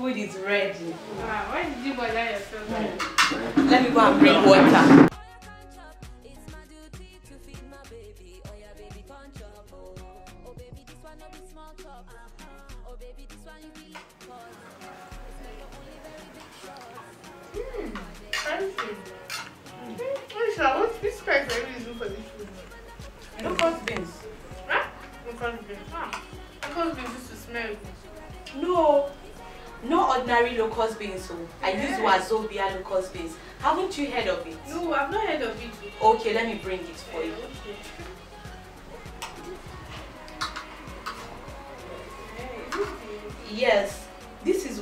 Food is ready. Wow, why did you bother yourself? Let me go and bring water. It's my duty to feed my baby. Oh yeah, baby, punch up. Oh, baby this one the small cup ah oh baby, this one no No. Ordinary locust beans. Oh. I use Wazobia locust beans. Haven't you heard of it? No, I've not heard of it. Okay, let me bring it for you. Okay. Hey, this is- Yes,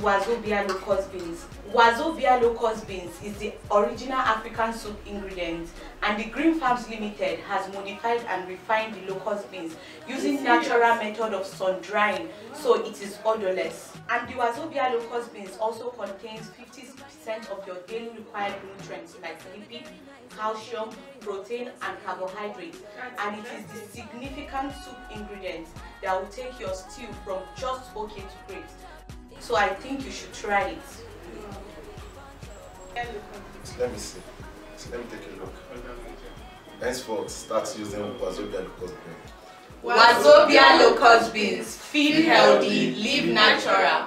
Wazobia locust beans. Wazobia locust beans is the original African soup ingredient and the Green Farms Limited has modified and refined the locust beans using natural method of sun drying so it is odorless. And the Wazobia locust beans also contains 50% of your daily required nutrients like lipid, calcium, protein and carbohydrates and it is the significant soup ingredient that will take your stew from just okay to great. So I think you should try it. Let me see. Let me take a look. Henceforth, start using Wazobia locust bean. Wazobia locust beans. Feed healthy, live natural.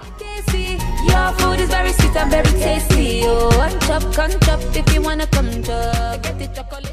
Your food is very sweet and very tasty. Oh, one chop, come chop if you wanna come chop.